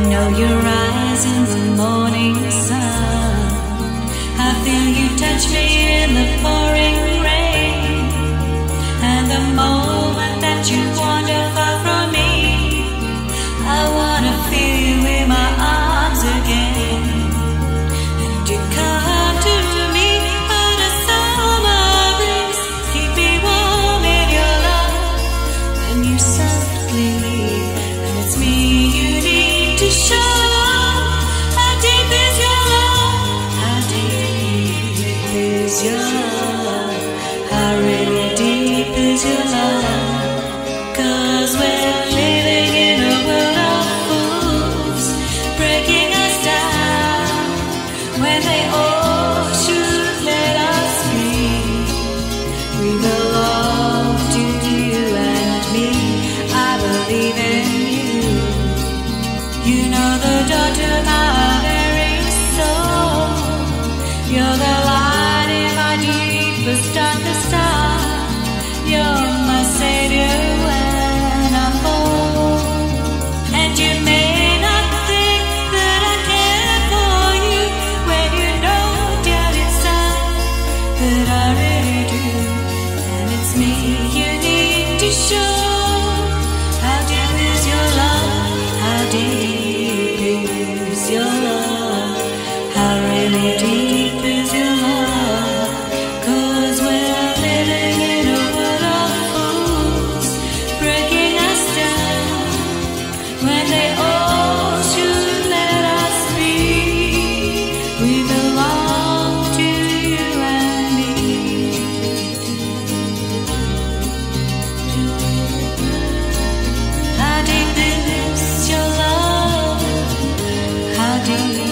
your eyes in the morning sun. I feel you touch me in the pouring rain. And the moment that you wander far from me, I wanna feel you in my arms again. And you come to me out of summer breeze, keep me warm in your love. And you softly show. diferente melody.